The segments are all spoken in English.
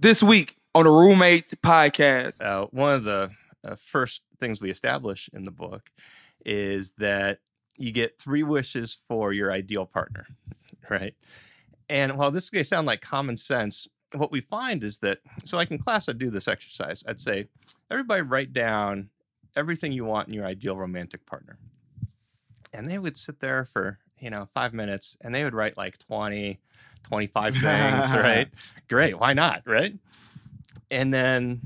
This week on the Roommates Podcast. Uh, one of the uh, first things we establish in the book is that you get three wishes for your ideal partner, right? And while this may sound like common sense, what we find is that so like in class I'd do this exercise. I'd say, everybody write down everything you want in your ideal romantic partner. And they would sit there for, you know, five minutes and they would write like 20, 25 things, right? Great, why not, right? And then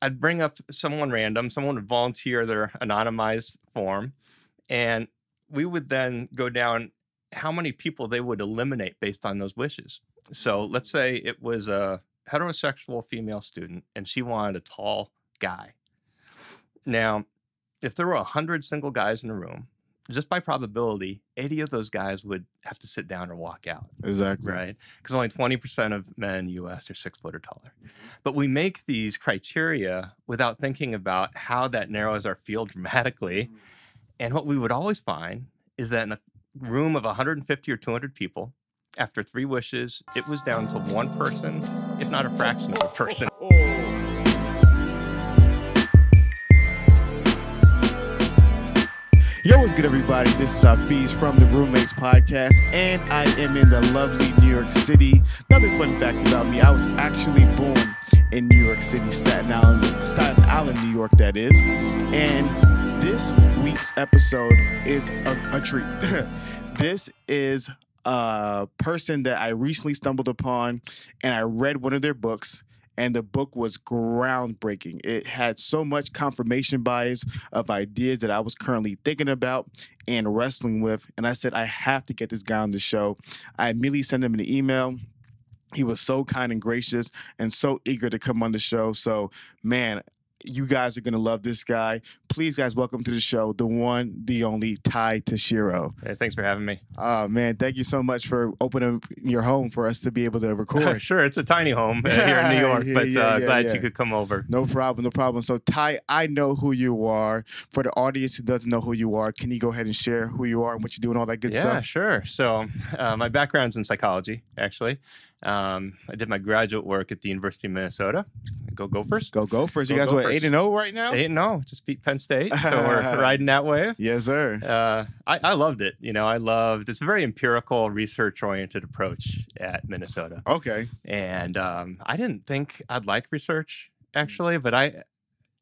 I'd bring up someone random, someone would volunteer their anonymized form, and we would then go down how many people they would eliminate based on those wishes. So let's say it was a heterosexual female student and she wanted a tall guy. Now, if there were 100 single guys in the room, just by probability, 80 of those guys would have to sit down or walk out. Exactly. Right. Because only 20% of men in the US are six foot or taller. Mm-hmm. But we make these criteria without thinking about how that narrows our field dramatically. Mm. And what we would always find is that in a room of 150 or 200 people, after three wishes, it was down to one person, if not a fraction of a person. Yo, what's good, everybody? This is Hafeez from the Roommates Podcast, and I am in the lovely New York City. Another fun fact about me: I was actually born in New York City, Staten Island, Staten Island, New York. That is, and this week's episode is a, a treat. this is a person that I recently stumbled upon, and I read one of their books and the book was groundbreaking. It had so much confirmation bias of ideas that I was currently thinking about and wrestling with. And I said, I have to get this guy on the show. I immediately sent him an email. He was so kind and gracious and so eager to come on the show. So, man, you guys are gonna love this guy. Please, guys, welcome to the show, the one, the only Ty Tashiro. Hey, thanks for having me. Oh man, thank you so much for opening your home for us to be able to record. sure, it's a tiny home uh, here in New York, Yeah, but yeah, uh, yeah, glad you could come over. No problem, no problem. So Ty, I know who you are. For the audience who doesn't know who you are, can you go ahead and share who you are and what you do and all that good stuff? yeah, sure. So, uh, my background's in psychology, actually. Um, I did my graduate work at the University of Minnesota. Go Gophers. Go go first. You Go guys what Gophers. eight and zero right now? Eight and zero, just beat Penn State. So we're riding that wave. Yes, sir. Uh, I, I loved it. You know, I loved it's a very empirical, research oriented approach at Minnesota. Okay. And um, I didn't think I'd like research actually, but I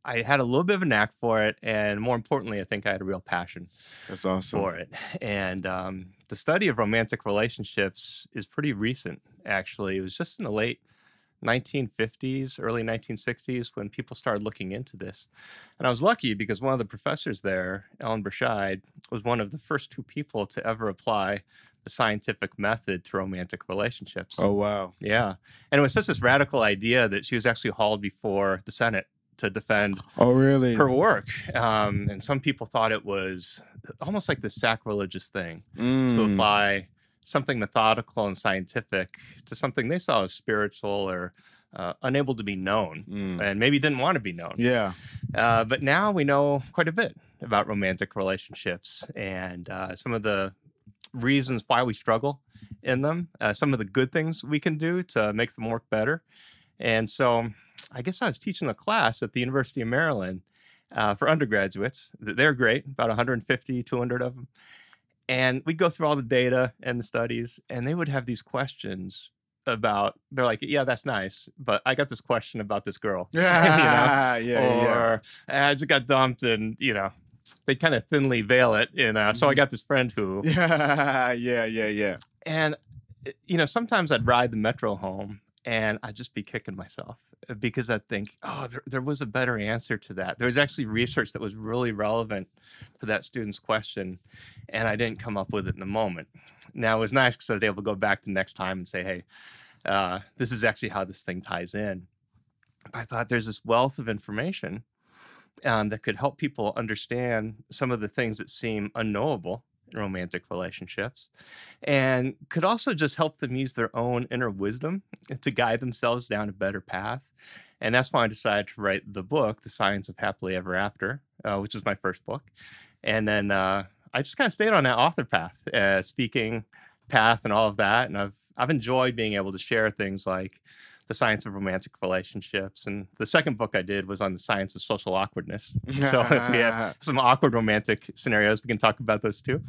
I had a little bit of a knack for it, and more importantly, I think I had a real passion That's awesome. for it. And um, the study of romantic relationships is pretty recent, actually. It was just in the late 1950s, early 1960s when people started looking into this. And I was lucky because one of the professors there, Ellen Berscheid, was one of the first two people to ever apply the scientific method to romantic relationships. Oh wow. Yeah. And it was such this radical idea that she was actually hauled before the Senate to defend Oh really? her work. Um, and some people thought it was almost like this sacrilegious thing to Mm. apply something methodical and scientific to something they saw as spiritual or uh, unable to be known Mm. and maybe didn't want to be known. Yeah. Uh, but now we know quite a bit about romantic relationships and uh, some of the reasons why we struggle in them, uh, some of the good things we can do to make them work better. And so I guess I was teaching a class at the University of Maryland uh, for undergraduates. They're great, about 150, 200 of them. And we'd go through all the data and the studies, and they would have these questions about, they're like, yeah, that's nice, but I got this question about this girl. you know? yeah. Yeah. Yeah. or "Ah, I just got dumped, and you know, they kind of thinly veil it. And uh, so I got this friend who, Yeah. Yeah. Yeah. Yeah. and uh, you know, sometimes I'd ride the metro home, and I'd just be kicking myself uh, because I'd think, oh, there, there was a better answer to that. There was actually research that was really relevant to that student's question, and I didn't come up with it in the moment. Now it was nice because I was able to go back the next time and say, hey, uh, this is actually how this thing ties in. I thought there's this wealth of information um, that could help people understand some of the things that seem unknowable in romantic relationships and could also just help them use their own inner wisdom to guide themselves down a better path. And that's why I decided to write the book, The Science of Happily Ever After, uh, which was my first book. And then uh, I just kind of stayed on that author path, uh, speaking path and all of that. And I've I've enjoyed being able to share things like the science of romantic relationships, and the second book I did was on the science of social awkwardness. so if we have some awkward romantic scenarios, we can talk about those too.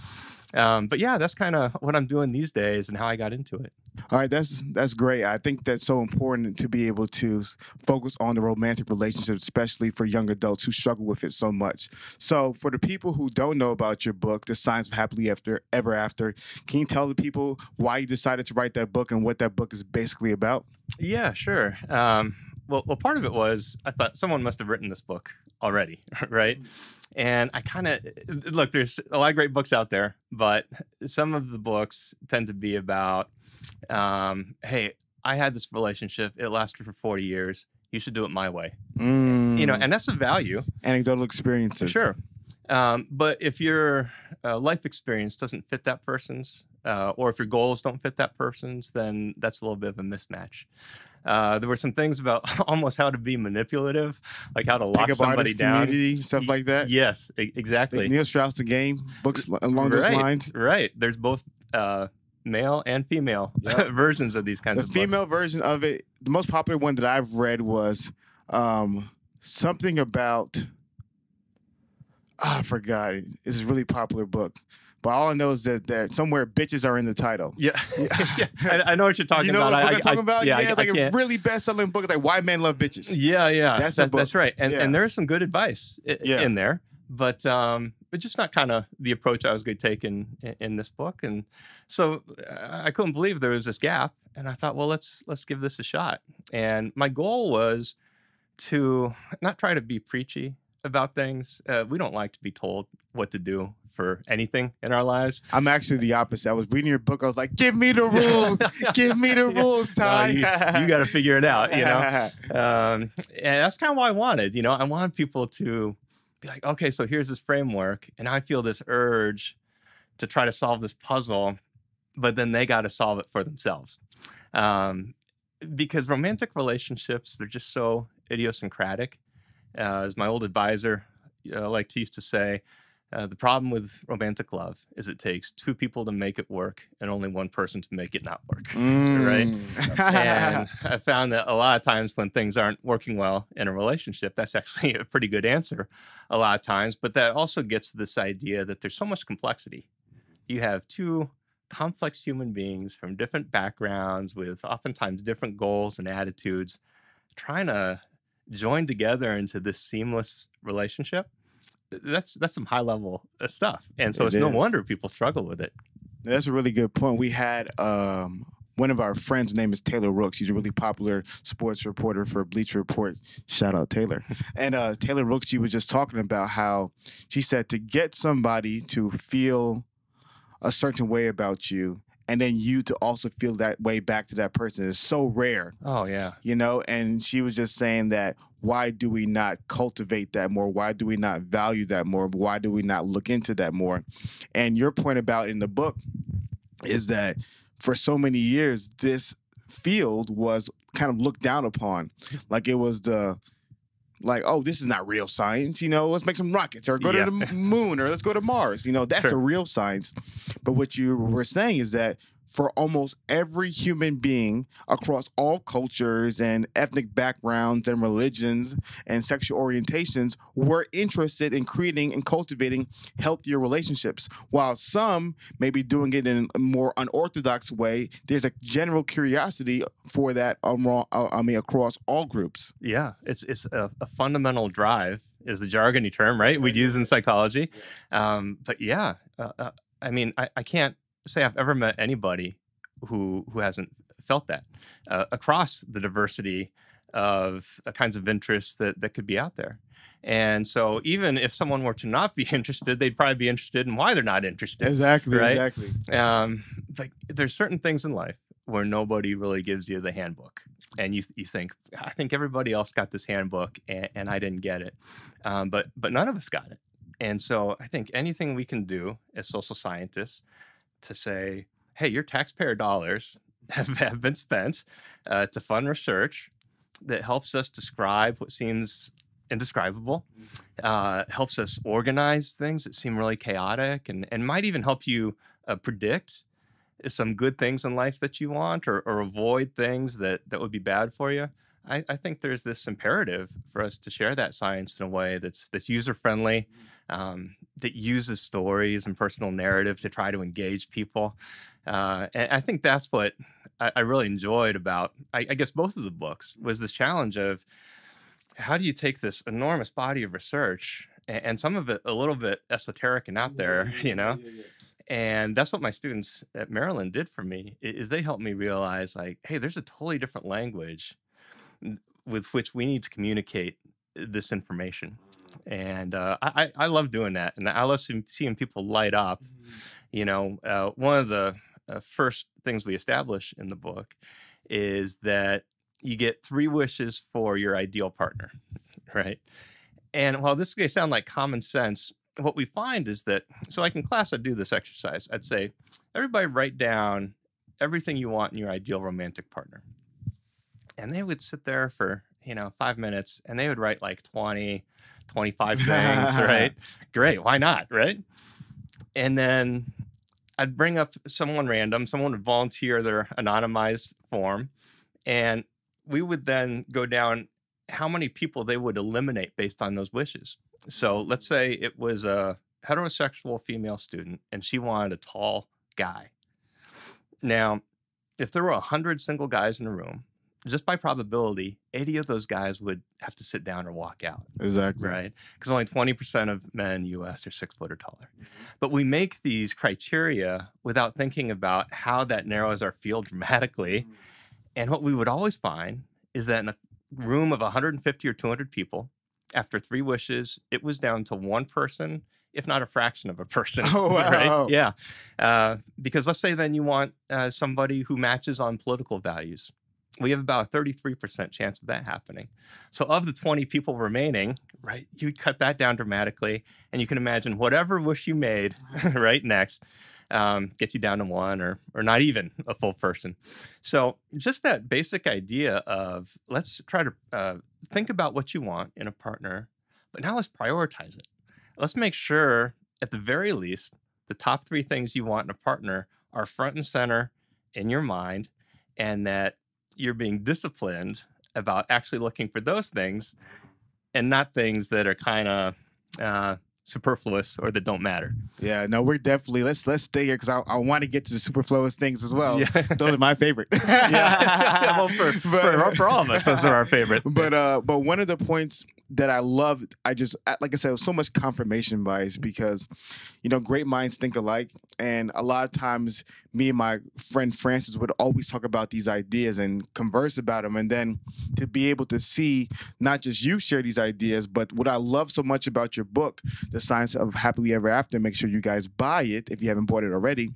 Um, but yeah, that's kind of what I'm doing these days and how I got into it. All right, that's that's great. I think that's so important to be able to focus on the romantic relationship, especially for young adults who struggle with it so much. So, for the people who don't know about your book, The Science of Happily After Ever After, can you tell the people why you decided to write that book and what that book is basically about? Yeah, sure. Um, well, well, part of it was I thought someone must have written this book already, right? And I kind of look. There's a lot of great books out there, but some of the books tend to be about, um, hey, I had this relationship. It lasted for 40 years. You should do it my way. You know, Mm, and that's a value. anecdotal experiences. Sure. Um, but if your uh, life experience doesn't fit that person's, uh, or if your goals don't fit that person's, then that's a little bit of a mismatch. Uh, there were some things about almost how to be manipulative, like how to lock Pickup somebody down. community, stuff like that. Yes, e- exactly. Like Neil Strauss, the game books along those lines. Right. There's both uh, male and female Yep. versions of these kinds the of books. The female version of it the most popular one that i've read was um something about ah, i forgot it's a really popular book but all i know is that, that somewhere bitches are in the title Yeah, Yeah. yeah. I, I know what you're talking you know about. what I- I'm talking I- about? Yeah, Yeah, like a really best-selling book, like Why Men Love Bitches. Yeah, yeah, That's that's that's, right, and and there's some good advice in there, but um, but just not kind of the approach I was going to take in in- in this book, and so uh, I couldn't believe there was this gap, and I thought, well, let's let's give this a shot, and my goal was to not try to be preachy about things. Uh, we don't like to be told what to do for anything in our lives. I'm actually the opposite. I was reading your book. I was like, "Give me the rules. Give me the rules, Ty." you, you got to figure it out, you know. um, and that's kind of what I wanted. You know, I want people to be like, okay, so here's this framework, and I feel this urge to try to solve this puzzle, but then they got to solve it for themselves. Um, because romantic relationships, they're just so idiosyncratic. Uh, as my old advisor uh, liked to used to say, uh, the problem with romantic love is it takes two people to make it work and only one person to make it not work. Right? Mm. and I found that a lot of times when things aren't working well in a relationship, that's actually a pretty good answer a lot of times. But that also gets to this idea that there's so much complexity. You have two complex human beings from different backgrounds with oftentimes different goals and attitudes trying to join together into this seamless relationship. Th- That's that's some high level uh, stuff. And so It it's no wonder people struggle with it. That's a really good point. We had um, one of our friends' name is Taylor Rooks. He's a really popular sports reporter for Bleacher Report. Shout out Taylor. and uh, Taylor Rooks, she was just talking about how she said to get somebody to feel a certain way about you, and then you to also feel that way back to that person is so rare, Oh yeah. you know. And she was just saying that why do we not cultivate that more? Why do we not value that more? Why do we not look into that more? And your point about in the book is that for so many years, this field was kind of looked down upon. Like it was the like, oh, this is not real science, you know, let's make some rockets or go Yeah. to the moon or let's go to Mars. You know, that's Sure. the real science. But what you were saying is that for almost every human being across all cultures and ethnic backgrounds and religions and sexual orientations were interested in creating and cultivating healthier relationships. While some may be doing it in a more unorthodox way, there's a general curiosity for that uh, I mean across all groups. Yeah, it's it's a, a fundamental drive is the jargony term, right? We'd use in psychology. Um, but yeah, uh, uh, I mean, I, I can't say I've ever met anybody who who hasn't felt that uh, across the diversity of uh, kinds of interests that that could be out there. And so, even if someone were to not be interested, they'd probably be interested in why they're not interested. Exactly, Right? exactly. um, like there's certain things in life where nobody really gives you the handbook and you, you think i think everybody else got this handbook and, and i didn't get it um, but but none of us got it and so i think anything we can do as social scientists to say hey your taxpayer dollars have, have been spent uh, to fund research that helps us describe what seems indescribable uh, helps us organize things that seem really chaotic and, and might even help you uh, predict some good things in life that you want or, or avoid things that, that would be bad for you. I, I think there's this imperative for us to share that science in a way that's that's user friendly, um, that uses stories and personal narrative to try to engage people. Uh, and I think that's what I, I really enjoyed about, I, I guess, both of the books was this challenge of how do you take this enormous body of research and, and some of it a little bit esoteric and out there, you know? and that's what my students at Maryland did for me is they helped me realize like, hey, there's a totally different language with which we need to communicate this information. And uh, I, I love doing that, and I love seeing, seeing people light up. You know, uh, one of the uh, first things we establish in the book is that you get three wishes for your ideal partner, right? And while this may sound like common sense, what we find is that so like in class I'd do this exercise. I'd say, everybody write down everything you want in your ideal romantic partner. And they would sit there for, you know, five minutes and they would write like 20, 25 things, right? Great. Why not? Right. And then I'd bring up someone random, someone would volunteer their anonymized form. And we would then go down how many people they would eliminate based on those wishes. So let's say it was a heterosexual female student and she wanted a tall guy. Now, if there were 100 single guys in a room, just by probability, 80 of those guys would have to sit down or walk out, Exactly. right? Because only 20% of men in the US are six foot or taller. But we make these criteria without thinking about how that narrows our field dramatically. And what we would always find is that in a room of 150 or 200 people, after three wishes, it was down to one person, if not a fraction of a person. Oh, wow. right? Yeah. Uh, because let's say then you want uh, somebody who matches on political values. We have about a 33% chance of that happening. So, of the 20 people remaining, right, you cut that down dramatically. And you can imagine whatever wish you made right next um, gets you down to one or, or not even a full person. So, just that basic idea of let's try to uh, think about what you want in a partner, but now let's prioritize it. Let's make sure, at the very least, the top three things you want in a partner are front and center in your mind, and that you're being disciplined about actually looking for those things and not things that are kind of uh, superfluous or that don't matter. Yeah, no, we're definitely let's let's stay here because I, I want to get to the superfluous things as well. Yeah. Those are my favorite. yeah, well, for, for, for all of us, those are our favorite. but uh but one of the points that i loved i just like i said so much confirmation bias because you know great minds think alike. And a lot of times me and my friend francis would always talk about these ideas and converse about them and then to be able to see not just you share these ideas but what i love so much about your book the science of happily ever after make sure you guys buy it if you haven't bought it already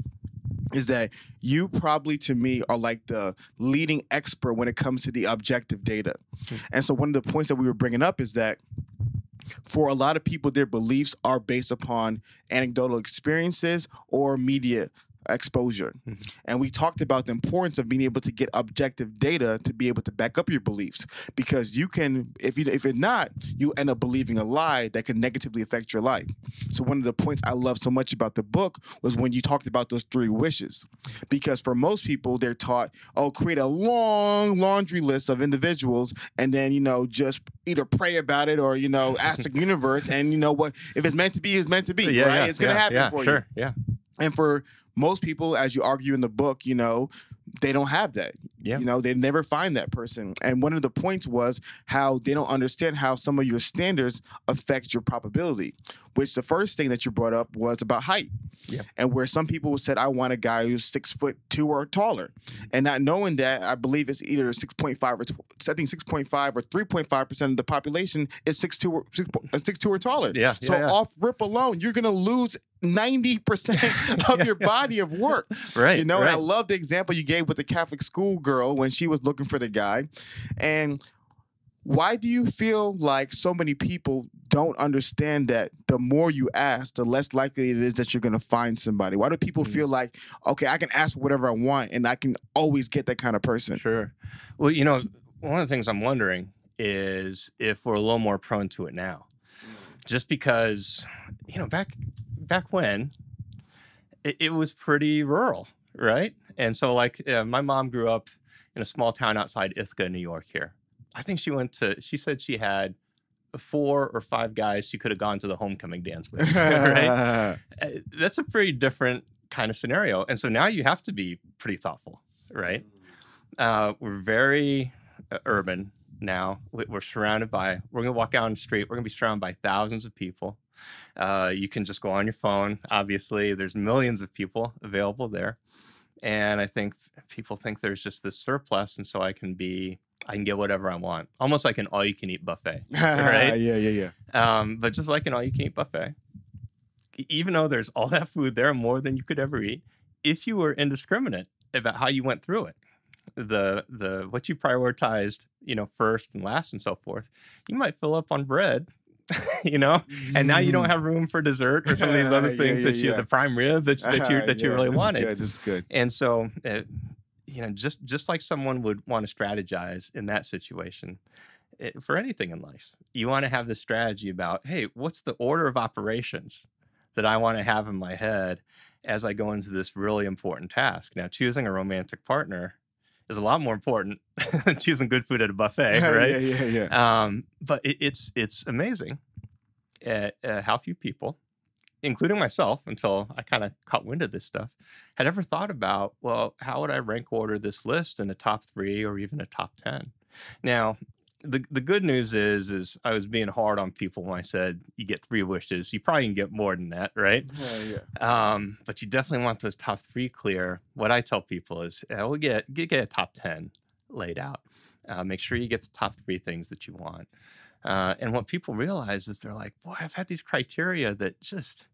is that you probably to me are like the leading expert when it comes to the objective data. Mm-hmm. And so one of the points that we were bringing up is that for a lot of people their beliefs are based upon anecdotal experiences or media exposure. Mhm. And we talked about the importance of being able to get objective data to be able to back up your beliefs because you can if you if you're not you end up believing a lie that can negatively affect your life. So one of the points I love so much about the book was when you talked about those three wishes. Because for most people they're taught, oh, create a long laundry list of individuals and then, you know, just either pray about it or, you know, ask the universe and you know what if it's meant to be, it's meant to be. yeah, right? yeah, it's gonna yeah, happen for you. sure, Yeah, And for most people, as you argue in the book, you know, they don't have that. Yeah. You know, they never find that person. And one of the points was how they don't understand how some of your standards affect your probability, which the first thing that you brought up was about height. Yeah. And where some people said, I want a guy who's six foot two or taller. And not knowing that, I believe it's either 6.5 or tw- I think 6.5 or 3.5% of the population is 6'2 or, 6, uh, 6'2 or taller. Yeah, So yeah, yeah. off rip alone, you're going to lose 90% of your body of work. right. You know, and I love the example you gave with the Catholic school girl when she was looking for the guy. And why do you feel like so many people don't understand that the more you ask, the less likely it is that you're going to find somebody? Why do people Mm. feel like, okay, I can ask for whatever I want and I can always get that kind of person? Sure. Well, you know, one of the things I'm wondering is if we're a little more prone to it now. Just because, you know, back back when it, it was pretty rural, right? And so, like, uh, my mom grew up in a small town outside Ithaca, New York. Here, I think she went to. She said she had four or five guys she could have gone to the homecoming dance with. right? Uh, That's a pretty different kind of scenario, and so now you have to be pretty thoughtful, right? Uh, we're very uh, urban now. We're surrounded by. We're gonna walk down the street. We're gonna be surrounded by thousands of people. Uh, you can just go on your phone. Obviously, there's millions of people available there, and I think people think there's just this surplus, and so I can be. I can get whatever I want, almost like an all-you-can-eat buffet. Right? Yeah, yeah, yeah. Um, but just like an all-you-can-eat buffet, even though there's all that food there, more than you could ever eat, if you were indiscriminate about how you went through it, the the what you prioritized, you know, first and last and so forth, you might fill up on bread, you know, and now you don't have room for dessert or some of these other things yeah, that you yeah. the prime rib that, that you that you really wanted. Yeah, just good. And so, uh, you know, just just like someone would want to strategize in that situation, it, for anything in life, you want to have this strategy about, hey, what's the order of operations that I want to have in my head as I go into this really important task? Now, choosing a romantic partner is a lot more important than choosing good food at a buffet, right? Yeah, yeah, yeah. Um, but it, it's it's amazing at, uh, how few people, including myself, until I kind of caught wind of this stuff, had ever thought about, well, how would I rank order this list in a top three or even a top ten? Now, the the good news is, is I was being hard on people when I said you get three wishes. You probably can get more than that, right? Yeah, yeah. Um, but you definitely want those top three clear. What I tell people is, uh, we'll get, get get a top ten laid out. Uh, make sure you get the top three things that you want. Uh, and what people realize is they're like, boy, I've had these criteria that just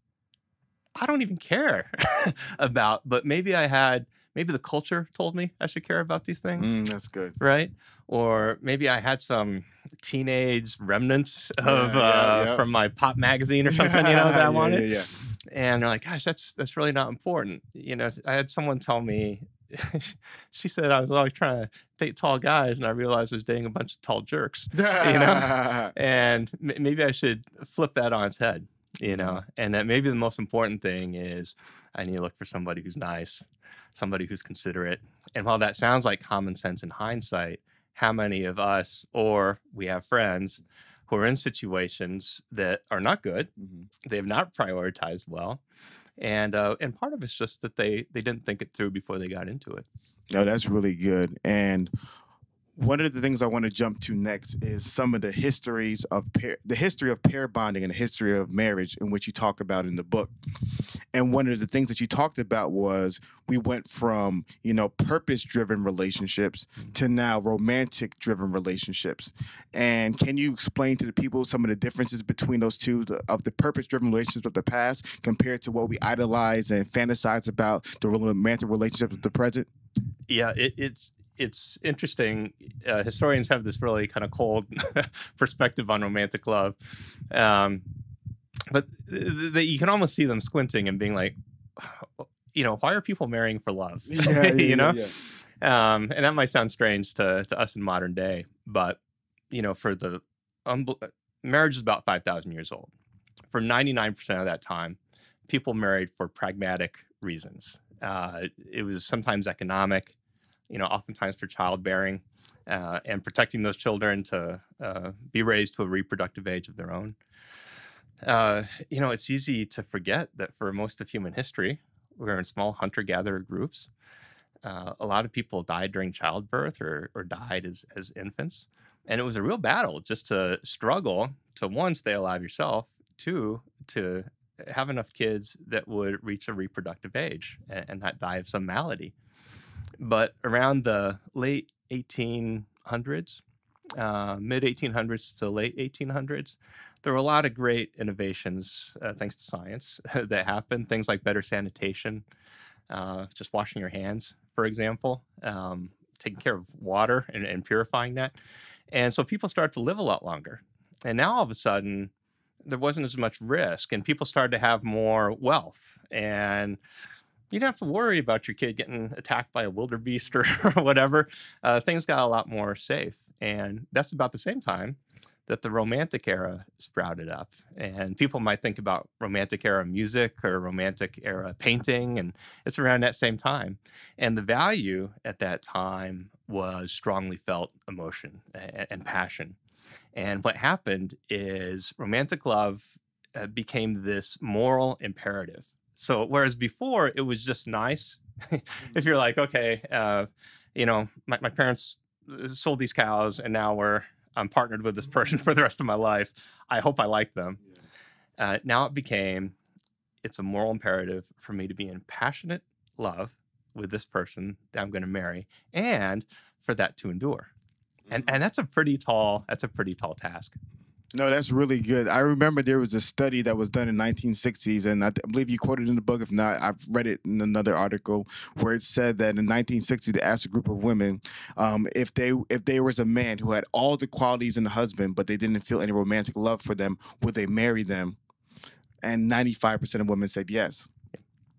I don't even care about. But maybe I had maybe the culture told me I should care about these things Mm, that's good. right? Or maybe I had some teenage remnants of Yeah, uh, yeah. from my pop magazine or something, you know, that I wanted. Yeah. And they're like, "Gosh, that's that's really not important." You know, I had someone tell me. she said I was always trying to date tall guys, and I realized I was dating a bunch of tall jerks. You know? And maybe I should flip that on its head, you know, Mm-hmm. and that maybe the most important thing is I need to look for somebody who's nice, somebody who's considerate. And while that sounds like common sense in hindsight, how many of us or we have friends who are in situations that are not good, Mhm. they have not prioritized well. And uh, and part of it's just that they they didn't think it through before they got into it. No, that's really good. And one of the things I want to jump to next is some of the histories of pair, the history of pair bonding and the history of marriage, in which you talk about in the book. And one of the things that you talked about was we went from you know purpose-driven relationships to now romantic-driven relationships. And can you explain to the people some of the differences between those two the, of the purpose-driven relationships of the past compared to what we idolize and fantasize about the romantic relationships of the present? Yeah, it, it's it's interesting. Uh, historians have this really kind of cold perspective on romantic love, um, but th- th- you can almost see them squinting and being like, you know, why are people marrying for love? you know, um, and that might sound strange to to us in modern day, but you know, for the unbel- marriage is about five thousand years old. For ninety nine percent of that time, people married for pragmatic reasons. Uh, it was sometimes economic, you know, oftentimes for childbearing uh, and protecting those children to uh, be raised to a reproductive age of their own. Uh, you know, it's easy to forget that for most of human history, we're in small hunter gatherer groups. Uh, a lot of people died during childbirth or, or died as, as infants. And it was a real battle just to struggle to one, stay alive yourself, two, to have enough kids that would reach a reproductive age and, and not die of some malady. But around the late 1800s, uh, mid 1800s to late 1800s, there were a lot of great innovations uh, thanks to science that happened. Things like better sanitation, uh, just washing your hands, for example, um, taking care of water and, and purifying that. And so people start to live a lot longer. And now all of a sudden, there wasn't as much risk, and people started to have more wealth. And you didn't have to worry about your kid getting attacked by a wildebeest or whatever. Uh, things got a lot more safe. And that's about the same time that the romantic era sprouted up. And people might think about romantic era music or romantic era painting, and it's around that same time. And the value at that time was strongly felt emotion and, and passion. And what happened is romantic love uh, became this moral imperative. So, whereas before it was just nice, if you're like, okay, uh, you know, my, my parents uh, sold these cows and now we're I'm partnered with this person for the rest of my life. I hope I like them. Uh, now it became it's a moral imperative for me to be in passionate love with this person that I'm going to marry and for that to endure. And and that's a pretty tall that's a pretty tall task. No, that's really good. I remember there was a study that was done in 1960s, and I, th- I believe you quoted in the book. If not, I've read it in another article where it said that in 1960 they asked a group of women um, if they if there was a man who had all the qualities in a husband, but they didn't feel any romantic love for them, would they marry them? And 95% of women said yes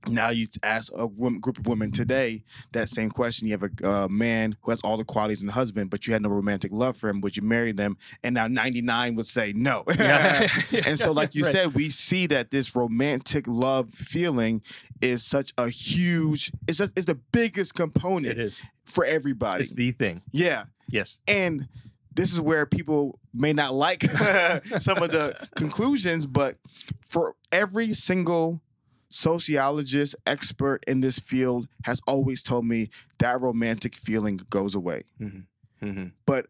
now you ask a woman, group of women today that same question. You have a uh, man who has all the qualities in a husband, but you had no romantic love for him. Would you marry them? And now 99 would say no. Yeah. and so, like you right. said, we see that this romantic love feeling is such a huge, it's, just, it's the biggest component it is. for everybody. It's the thing. Yeah. Yes. And this is where people may not like some of the conclusions, but for every single sociologist, expert in this field has always told me that romantic feeling goes away. Mm-hmm. Mm-hmm. But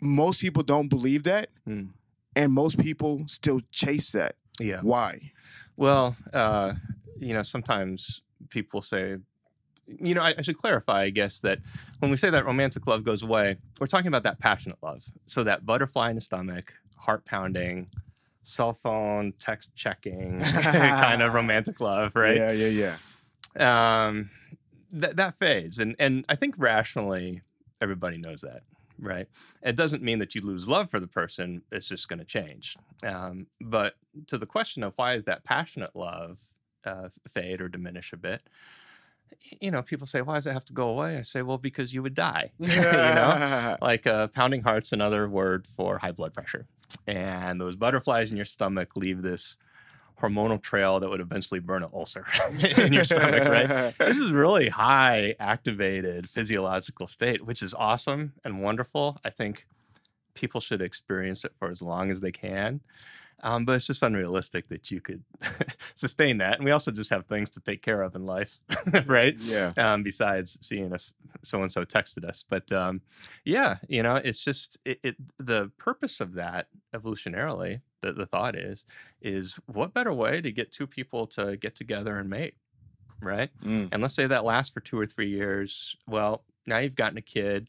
most people don't believe that, mm. and most people still chase that. Yeah. Why? Well, uh, you know, sometimes people say, you know, I, I, should clarify, I guess, that when we say that romantic love goes away, we're talking about that passionate love. So that butterfly in the stomach, heart pounding, cell phone text checking kind of romantic love, right? Yeah, yeah, yeah. Um, that that fades, and and I think rationally everybody knows that, right? It doesn't mean that you lose love for the person; it's just going to change. Um, but to the question of why is that passionate love uh, fade or diminish a bit? You know, people say, why does it have to go away? I say, well, because you would die. you know, like uh, pounding heart's another word for high blood pressure and those butterflies in your stomach leave this hormonal trail that would eventually burn an ulcer in your stomach, right? This is really high activated physiological state, which is awesome and wonderful. I think people should experience it for as long as they can. Um, but it's just unrealistic that you could sustain that. And we also just have things to take care of in life, right? Yeah. Um, besides seeing if so and so texted us, but um, yeah, you know, it's just it, it, The purpose of that evolutionarily, the, the thought is, is what better way to get two people to get together and mate, right? Mm. And let's say that lasts for two or three years. Well, now you've gotten a kid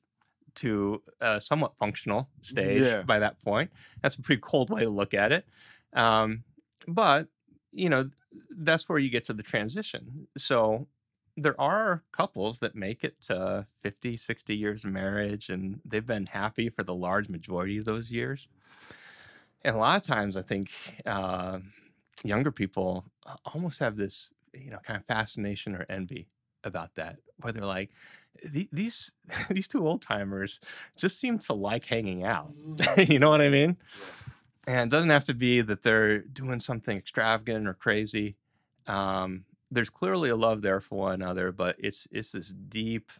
to a somewhat functional stage yeah. by that point. That's a pretty cold way to look at it. Um, but, you know, that's where you get to the transition. So there are couples that make it to 50, 60 years of marriage and they've been happy for the large majority of those years. And a lot of times, I think uh, younger people almost have this, you know, kind of fascination or envy about that, where they're like, these these two old timers just seem to like hanging out. Mm. you know what I mean? And it doesn't have to be that they're doing something extravagant or crazy. Um, there's clearly a love there for one another, but it's it's this deep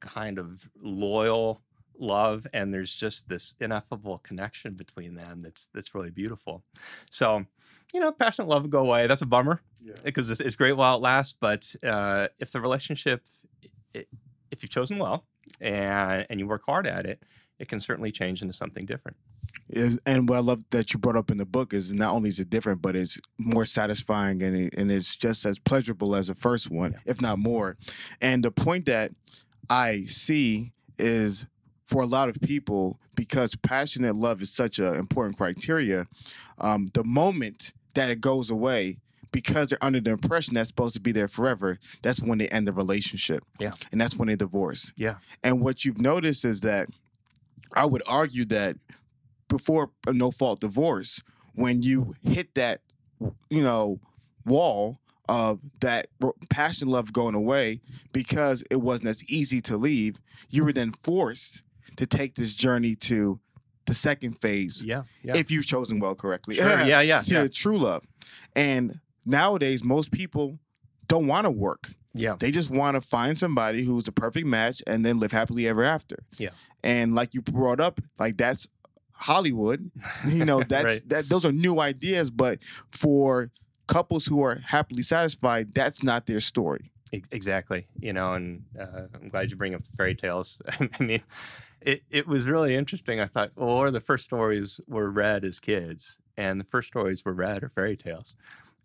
kind of loyal love and there's just this ineffable connection between them that's that's really beautiful so you know passionate love will go away that's a bummer yeah. because it's, it's, great while it lasts but uh, if the relationship it, if you've chosen well and and you work hard at it it can certainly change into something different is, and what I love that you brought up in the book is not only is it different, but it's more satisfying and it, and it's just as pleasurable as the first one, yeah. if not more. And the point that I see is for a lot of people because passionate love is such an important criteria. Um, the moment that it goes away, because they're under the impression that's supposed to be there forever, that's when they end the relationship. Yeah. And that's when they divorce. Yeah. And what you've noticed is that I would argue that before a no fault divorce, when you hit that, you know, wall of that passion love going away because it wasn't as easy to leave, you were then forced to take this journey to the second phase Yeah. Yeah. if you've chosen well correctly. Sure. yeah. Yeah. to Yeah. true love. And nowadays, most people don't want to work. Yeah. They just want to find somebody who's the perfect match and then live happily ever after. Yeah. And like you brought up, like that's Hollywood. You know, that's Right. that those are new ideas, but for couples who are happily satisfied, that's not their story. Exactly. You know, and uh, I'm glad you bring up the fairy tales. I mean, it, it was really interesting. I thought, well, what are the first stories were read as kids? And the first stories were read are fairy tales.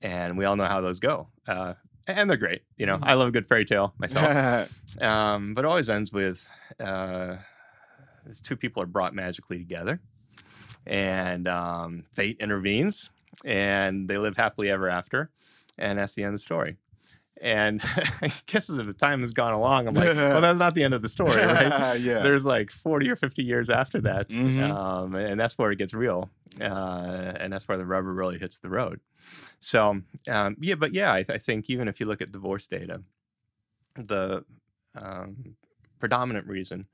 And we all know how those go. Uh, and they're great. You know, I love a good fairy tale myself. um, but it always ends with uh, two people are brought magically together, and um, fate intervenes, and they live happily ever after, and that's the end of the story. And I guess as the time has gone along, I'm like, well, that's not the end of the story, right? yeah. There's like 40 or 50 years after that, Mhm. um, and that's where it gets real, uh, and that's where the rubber really hits the road. So, um, yeah, but yeah, I, I think even if you look at divorce data, the um, predominant reason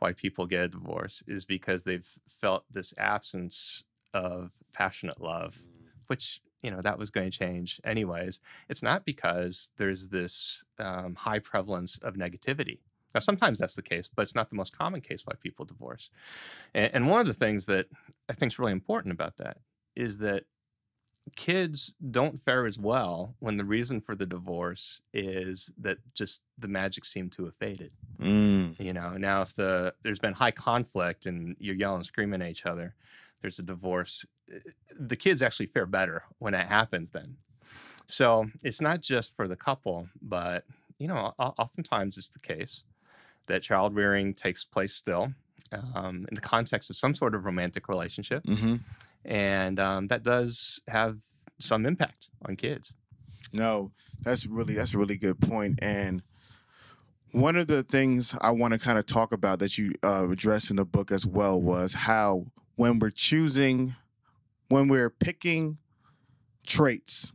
why people get a divorce is because they've felt this absence of passionate love, which you know that was going to change anyways. It's not because there's this um, high prevalence of negativity. Now, sometimes that's the case, but it's not the most common case why people divorce. And, and one of the things that I think is really important about that is that kids don't fare as well when the reason for the divorce is that just the magic seemed to have faded. Mm. You know, now if the there's been high conflict and you're yelling, and screaming at each other, there's a divorce. The kids actually fare better when that happens. Then, so it's not just for the couple, but you know, oftentimes it's the case that child rearing takes place still um, in the context of some sort of romantic relationship, hmm and um, that does have some impact on kids. No, that's really that's a really good point. And one of the things I want to kind of talk about that you uh, addressed in the book as well was how when we're choosing, when we're picking traits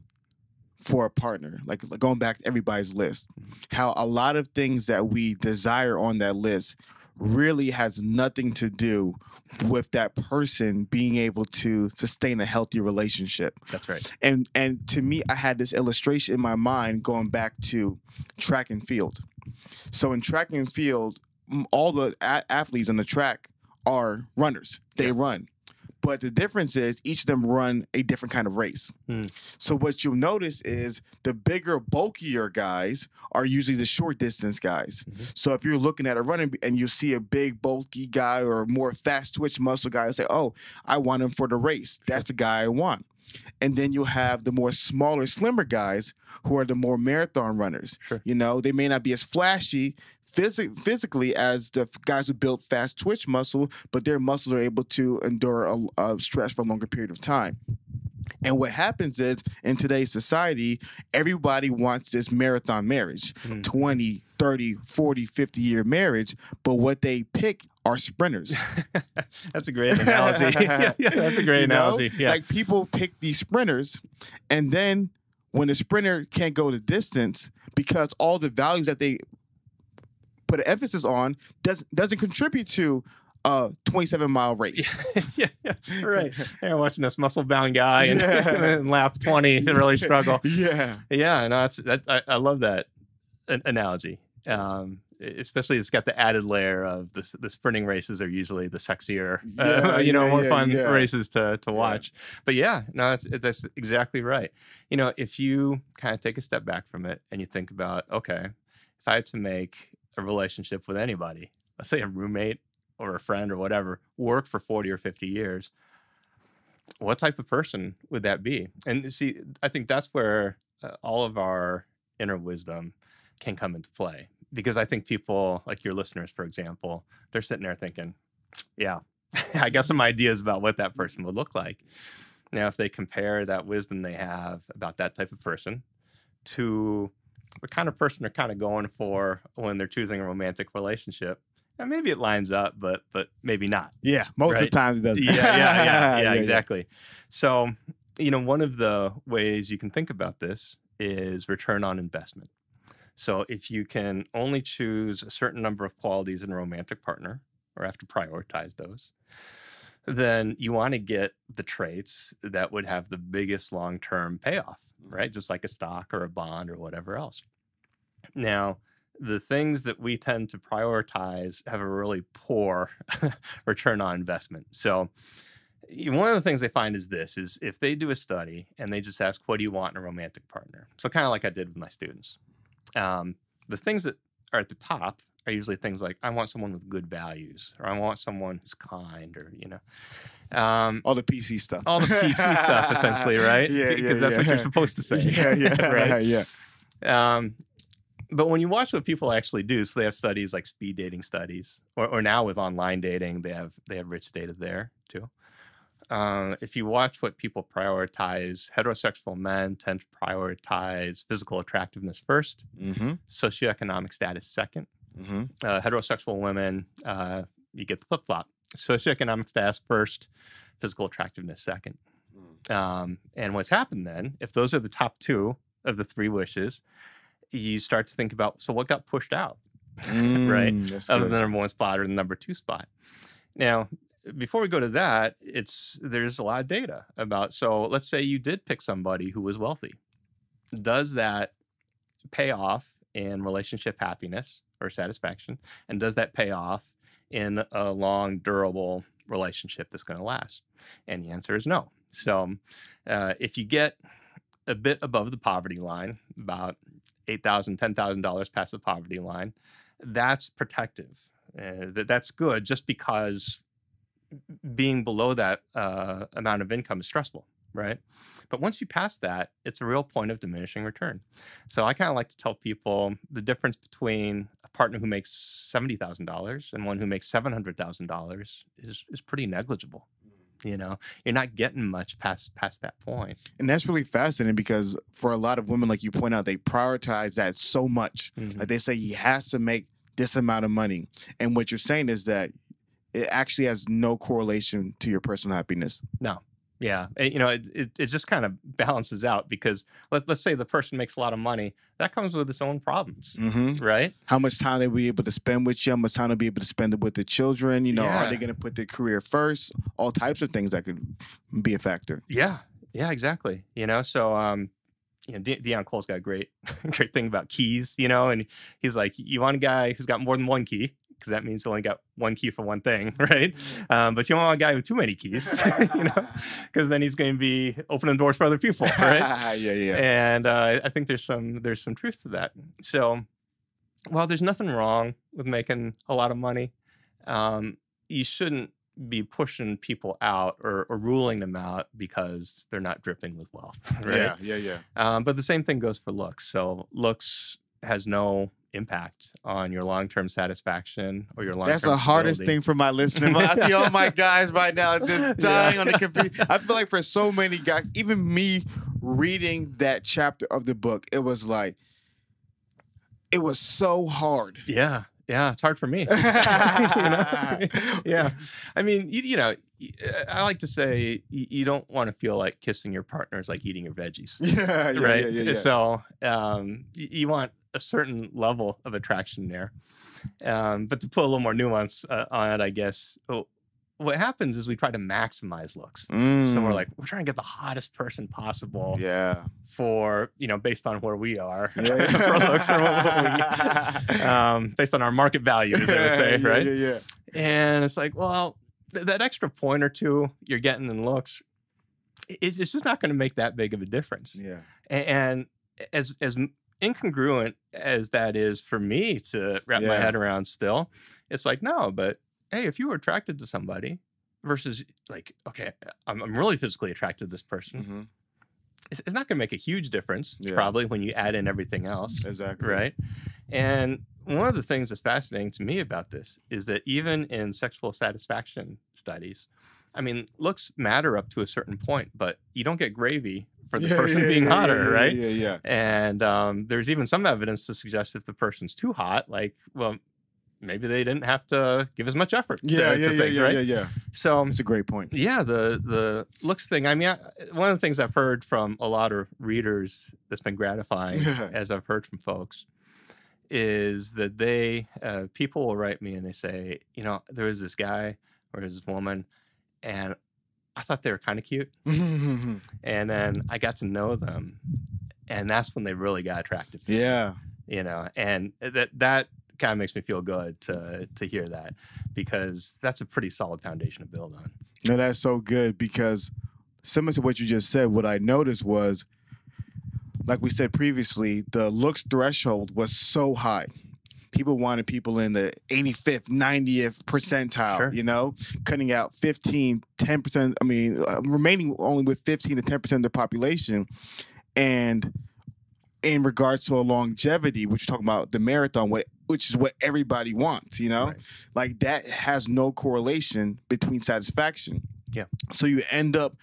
for a partner, like going back to everybody's list, how a lot of things that we desire on that list really has nothing to do with that person being able to sustain a healthy relationship That's right. and and to me i had this illustration in my mind going back to track and field so in track and field all the a- athletes on the track are runners they Yeah. run but the difference is each of them run a different kind of race. Hmm. so what you'll notice is the bigger bulkier guys are usually the short distance guys. Mhm. so if you're looking at a running and you see a big bulky guy or more fast twitch muscle guy say oh i want him for the race. That's the guy i want and then you'll have the more smaller, slimmer guys who are the more marathon runners. Sure. You know, they may not be as flashy physi- physically as the guys who built fast twitch muscle, but their muscles are able to endure a, a stress for a longer period of time. And what happens is in today's society, everybody wants this marathon marriage Mm. 20, 30, 40, 50 year marriage. But what they pick are sprinters. that's a great analogy. yeah, yeah, that's a great You know? analogy. Yeah. Like people pick these sprinters, and then when the sprinter can't go the distance because all the values that they put an emphasis on doesn't doesn't contribute to a 27 mile race. yeah, yeah, right. Yeah, watching this muscle bound guy and, Yeah. and laugh 20 to really struggle. yeah. Yeah, no, that's that. I, I love that analogy. Um, especially it's got the added layer of the the sprinting races are usually the sexier, uh, Yeah, you know, more yeah, fun yeah. races to to Yeah. watch. But yeah, no, that's that's exactly right. You know, if you kind of take a step back from it and you think about, okay, if I had to make a relationship with anybody, let's say a roommate or a friend or whatever, work for forty or fifty years, what type of person would that be? And see, I think that's where uh, all of our inner wisdom can come into play. Because I think people, like your listeners, for example, they're sitting there thinking, yeah, I got some ideas about what that person would look like. Now, if they compare that wisdom they have about that type of person to the kind of person they're kind of going for when they're choosing a romantic relationship, and maybe it lines up, but but maybe not Yeah. Most of the Right. times it does. yeah, yeah, yeah, yeah, exactly. So, you know, one of the ways you can think about this is return on investment. So, if you can only choose a certain number of qualities in a romantic partner, or have to prioritize those, then you want to get the traits that would have the biggest long term payoff, right? Mm-hmm. Just like a stock or a bond or whatever else. Now, the things that we tend to prioritize have a really poor return on investment. So, one of the things they find is this is if they do a study and they just ask what do you want in a romantic partner so kind of like i did with my students um, the things that are at the top are usually things like i want someone with good values or i want someone who's kind or you know um, All the PC stuff. all the pc stuff essentially right Yeah, yeah, because that's what you're supposed to say Yeah, yeah, right yeah. um, but when you watch what people actually do, so they have studies like speed dating studies, or, or now with online dating, they have they have rich data there too. Uh, if you watch what people prioritize, heterosexual men tend to prioritize physical attractiveness first, Mm-hmm. socioeconomic status second. Mm-hmm. Uh, heterosexual women, uh, you get the flip flop: socioeconomic status first, physical attractiveness second. Um, and what's happened then, if those are the top two of the three wishes, you start to think about so what got pushed out Right. Mm, That's of the number one spot or the number two spot. Now, before we go to that, it's there's a lot of data about so let's say you did pick somebody who was wealthy. Does that pay off in relationship happiness or satisfaction? And does that pay off in a long, durable relationship that's going to last? And the answer is no. So uh, if you get a bit above the poverty line, about $8,000, $10,000 past the poverty line, that's protective. Uh, that, that's good just because being below that uh, amount of income is stressful, right? But once you pass that, it's a real point of diminishing return. So I kind of like to tell people the difference between a partner who makes seventy thousand dollars and one who makes seven hundred thousand dollars is is pretty negligible. You know, you're not getting much past past that point. And that's really fascinating because for a lot of women, like you point out, they prioritize that so much. Mhm. Like they say he has to make this amount of money. And what you're saying is that it actually has no correlation to your personal happiness. No. Yeah, it- you know, it, it, it just kind of balances out because let's let's say the person makes a lot of money, that comes with its own problems, Mm-hmm. right? How much time they'll be able to spend with you, how much time they'll be able to spend it with the children. You know, are they going to put their career first? All types of things that could be a factor. Yeah, yeah, exactly. You know, so um, you know, De- Deon Cole's got a great, great thing about keys. You know, and he's like, you want a guy who's got more than one key because that means you only got one key for one thing, right? Um, but you don't want a guy with too many keys, you know, because then he's going to be opening doors for other people, right? yeah, yeah. and uh, I think there's some there's some truth to that. So, while there's nothing wrong with making a lot of money, um, you shouldn't be pushing people out or, or ruling them out because they're not dripping with wealth, right? Yeah, yeah, yeah. Um, but the same thing goes for looks. So looks has no impact on your long-term satisfaction or your long-term. That's the hardest thing for my listener. I see all my guys right now just dying on the computer. I feel like for so many guys, even me reading that chapter of the book, it was like, it was so hard. Yeah, yeah, it's hard for me. You know? yeah, I mean, you, you know, I like to say y- you don't want to feel like kissing your partner is like eating your veggies, yeah, yeah, right? yeah, yeah, yeah. So um, you want a certain level of attraction there. Um, but to put a little more nuance uh, on it, I guess oh, what happens is we try to maximize looks. So we're Mm, like, we're trying to get the hottest person possible yeah. for, you know, based on where we are Yeah. for looks or what, we, um, based on our market value, as they would say, yeah, right? Yeah, yeah. And it's like, well, th- that extra point or two you're getting in looks, it's, it's just not going to make that big of a difference. Yeah. A- And as as incongruent as that is for me to wrap my head around, still, it's like no. But hey, if you were attracted to somebody versus like, okay, I'm, I'm really physically attracted to this person, Mhm. it's, it's not going to make a huge difference Yeah. probably when you add in everything else Exactly. right? And one of the things that's fascinating to me about this is that even in sexual satisfaction studies, I mean, looks matter up to a certain point, but you don't get gravy for the Yeah, person yeah, being yeah, hotter, yeah, right? Yeah, yeah. And um, there's even some evidence to suggest if the person's too hot, like, well, maybe they didn't have to give as much effort to, Yeah, to yeah, yeah, things, yeah, right? yeah, yeah. So it's a great point. yeah, the the looks thing. I mean, I, one of the things I've heard from a lot of readers that's been gratifying, as I've heard from folks, is that they uh, people will write me and they say, you know, there was this guy or this woman, and I thought they were kind of cute. And then I got to know them, and that's when they really got attractive to me, yeah. you know. And that that kind of makes me feel good to to hear that because that's a pretty solid foundation to build on. No, that's so good because similar to what you just said, what I noticed was, like we said previously, the looks threshold was so high. People wanted people in the 85th, 90th percentile, Sure. you know, cutting out 15, 10%, I mean, uh, remaining only with 15 to 10% of the population. And in regards to a longevity, which you're talking about the marathon, what which is what everybody wants, you know? Right. Like that has no correlation between satisfaction. Yeah. So you end up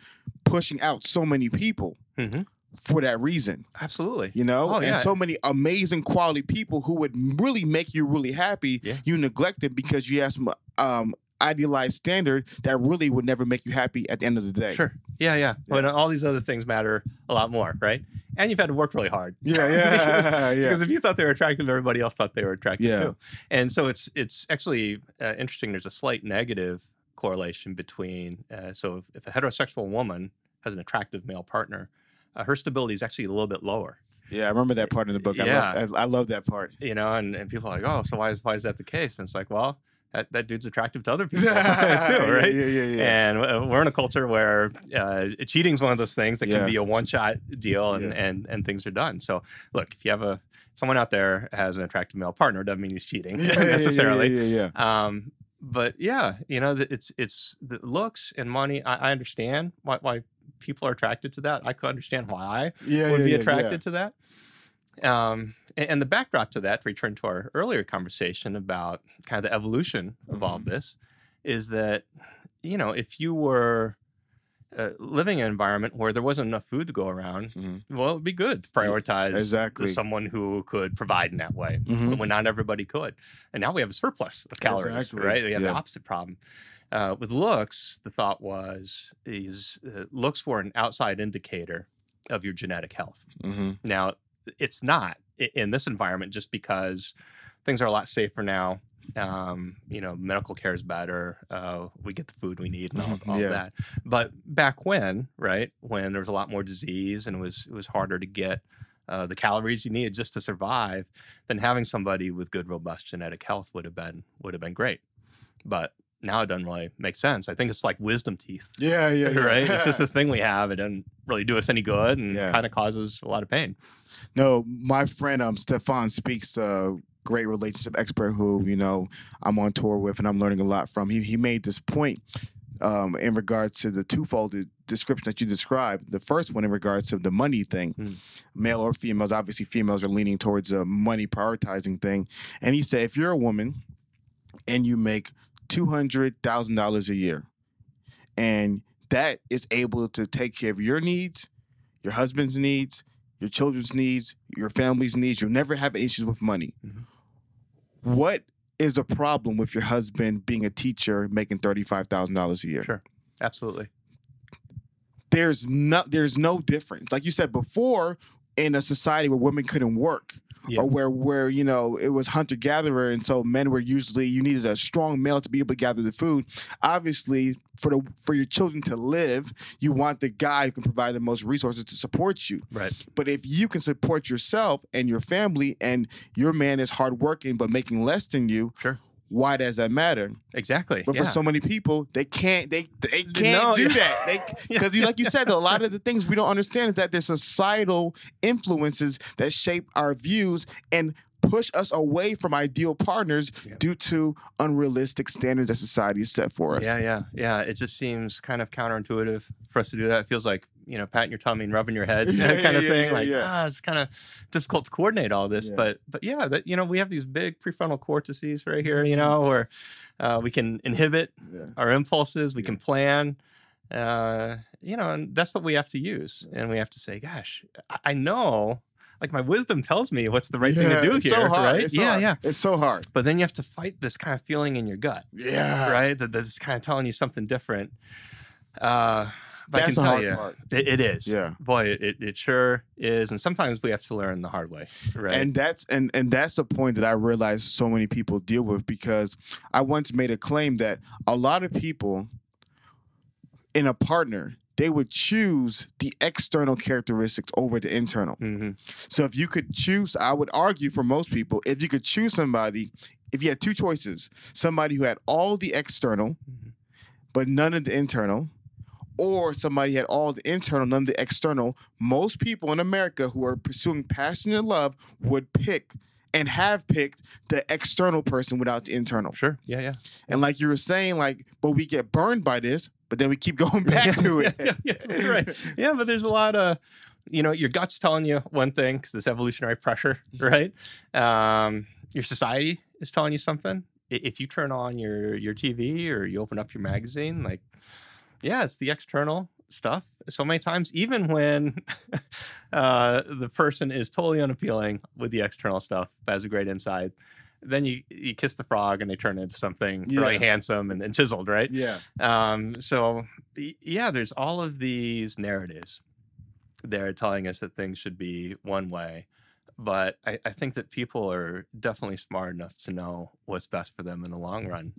pushing out so many people Mm-hmm. For that reason, Absolutely. you know? Oh, And so many amazing quality people who would really make you really happy. Yeah. You neglect it because you have some um idealized standard that really would never make you happy at the end of the day. Sure. Yeah, yeah. When all these other things matter a lot more, right? And you've had to work really hard. Yeah, yeah, because, yeah. because if you thought they were attractive, everybody else thought they were attractive Yeah. too. And so it's it's actually uh, interesting. There's a slight negative correlation between. Uh, so if, if a heterosexual woman has an attractive male partner, uh, her stability is actually a little bit lower. Yeah, I remember that part in the book. I, Yeah. love, I, I love that part. You know, and, and people are like, oh, so why is why is that the case? And it's like, well, that, that dude's attractive to other people too, right? Yeah, yeah, yeah. And uh, we're in a culture where uh, cheating is one of those things that Yeah. can be a one-shot deal, and, Yeah. and and things are done. So, look, if you have a someone out there has an attractive male partner, doesn't mean he's cheating yeah, necessarily. Yeah, yeah, yeah. Um, but yeah, you know, it's it's the looks and money. I, I understand why why people are attracted to that. I could understand why I yeah, would yeah, be yeah, attracted to that. Um, and, and the backdrop to that, to return to our earlier conversation about kind of the evolution of all of Mm-hmm. this, is that you know if you were uh, living in an environment where there wasn't enough food to go around, Mhm. well, it'd be good to prioritize exactly. someone who could provide in that way Mhm. when not everybody could. And now we have a surplus of calories, Exactly. right? We have Yeah. the opposite problem. Uh, with looks, the thought was is uh, looks for an outside indicator of your genetic health. hmm Now, it's not in this environment just because things are a lot safer now. Um, you know, medical care is better. Uh, we get the food we need and all, Mhm, all yeah. of that. But back when, right, when there was a lot more disease and it was it was harder to get uh, the calories you needed just to survive, then having somebody with good, robust genetic health would have been would have been great. But now it doesn't really make sense. I think it's like wisdom teeth Yeah, yeah, yeah. right? It's just this thing we have. It doesn't really do us any good and Yeah. kind of causes a lot of pain. No, my friend um Stephan Speaks a great relationship expert who, you know, I'm on tour with and I'm learning a lot from. He he made this point um in regards to the twofold description that you described. The first one in regards to the money thing. Mm. Male or females, obviously females are leaning towards a money prioritizing thing. And he said if you're a woman and you make $200,000 a year and that is able to take care of your needs, your husband's needs, your children's needs, your family's needs. You'll never have issues with money. Mhm. What is the problem with your husband being a teacher making thirty-five thousand dollars a year? Sure. Absolutely. There's no there's no difference. Like you said before, in a society where women couldn't work, Yeah. or where where you know it was hunter gatherer, and so men were usually you needed a strong male to be able to gather the food. Obviously, for the for your children to live, you want the guy who can provide the most resources to support you. Right. But if you can support yourself and your family, and your man is hardworking but making less than you, Sure. Why does that matter? Exactly. But yeah. for so many people, they can't. They they can't No, do yeah. that. They because you like you said, a lot of the things we don't understand is that there's societal influences that shape our views and push us away from ideal partners due to unrealistic standards that society has set for us. yeah, yeah, yeah. It just seems kind of counterintuitive for us to do that. It feels like you know, patting your tummy and rubbing your head, Yeah, kind of yeah, thing. yeah, like, yeah. ah, it's kind of difficult to coordinate all this. Yeah. But, but yeah, that you know, we have these big prefrontal cortices right here. You know, where uh, we can inhibit Yeah. our impulses. We can plan. Uh, you know, and that's what we have to use. And we have to say, gosh, I, I know. Like my wisdom tells me what's the right thing to do it's here, so hard. right? It's yeah, hard. yeah. It's so hard. But then you have to fight this kind of feeling in your gut Yeah. right? That that's kind of telling you something different. Uh, I can tell hard you, it, it is. Yeah. boy, it, it sure is. And sometimes we have to learn the hard way, right? And that's and and that's a point that I realize so many people deal with because I once made a claim that a lot of people in a partner, they would choose the external characteristics over the internal. hmm So if you could choose, I would argue for most people, if you could choose somebody, if you had two choices, somebody who had all the external, Mhm. but none of the internal, or somebody had all the internal, none of the external, most people in America who are pursuing passionate love would pick and have picked the external person without the internal. Sure. Yeah. Yeah. And like you were saying, like, but we get burned by this, but then we keep going back to it. yeah, yeah, right. Yeah, but there's a lot of, you know, your gut's telling you one thing because this evolutionary pressure, right? Um, your society is telling you something. If you turn on your your TV or you open up your magazine, like, yeah, it's the external stuff. So many times, even when uh, the person is totally unappealing with the external stuff, but has a great inside, then you you kiss the frog and they turn into something really handsome and, and chiseled, right? Yeah. Um, so yeah, there's all of these narratives. They're telling us that things should be one way, but I, I think that people are definitely smart enough to know what's best for them in the long run.